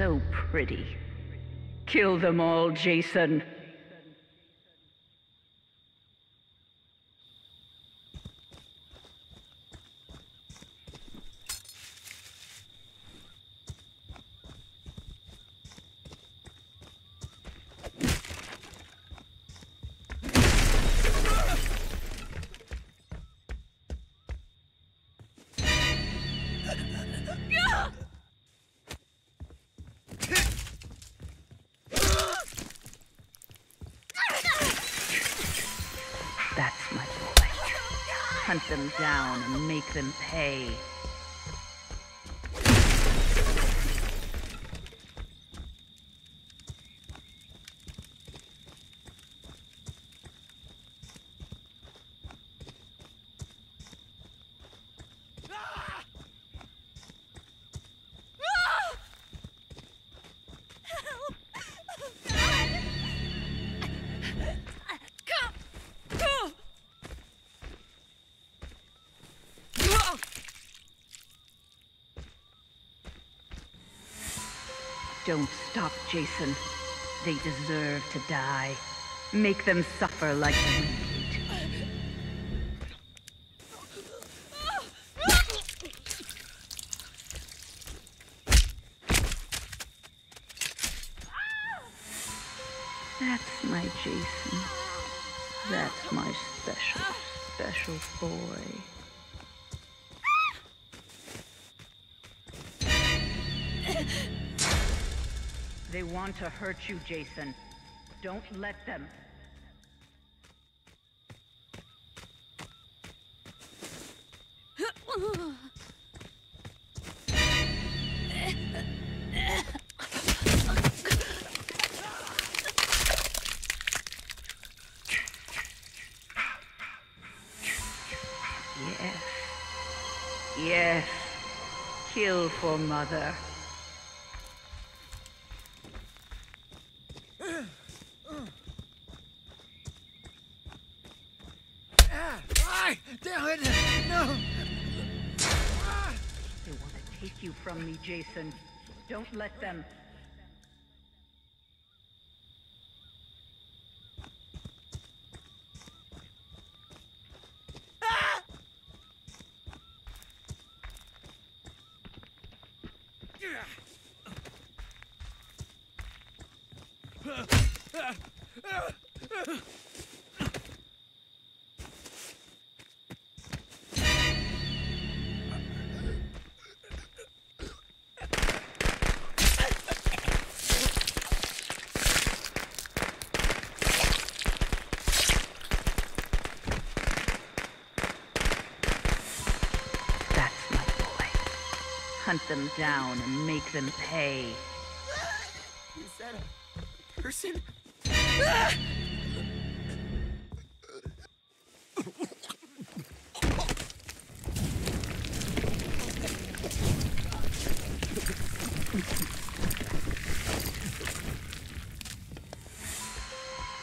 So pretty. Kill them all, Jason. That's my boy. Hunt them down and make them pay. Don't stop, Jason. They deserve to die. Make them suffer like we did. That's my Jason. That's my special, special boy. They want to hurt you, Jason. Don't let them. Yes. Yes. Kill for mother. Ah, damn it! No! They want to take you from me, Jason. Don't let them. That's Hunt them down and make them pay. Is that a person?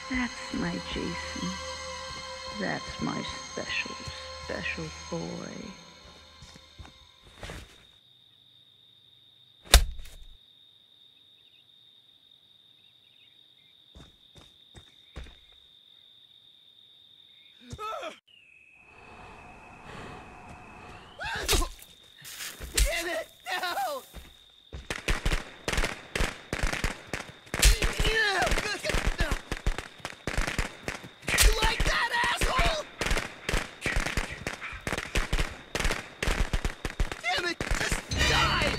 That's my Jason. That's my special, special boy. Damn it! No! You like that, asshole? Damn it! Just die!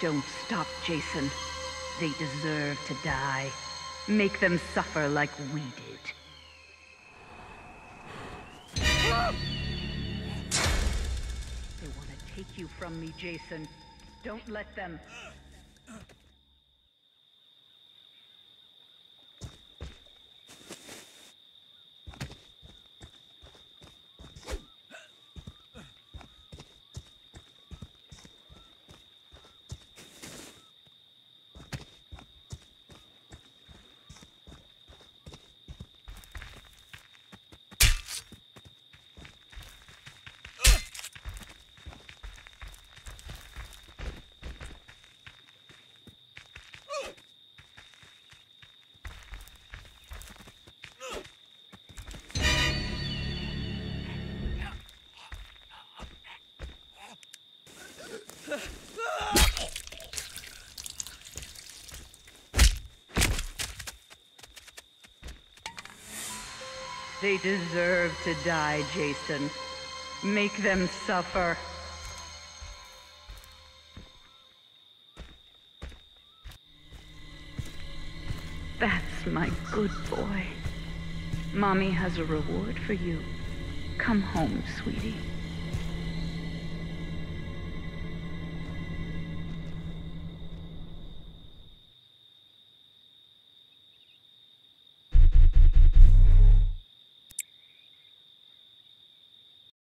Don't stop, Jason. They deserve to die. Make them suffer like we did. They want to take you from me, Jason. Don't let them. They deserve to die, Jason. Make them suffer. That's my good boy. Mommy has a reward for you. Come home, sweetie.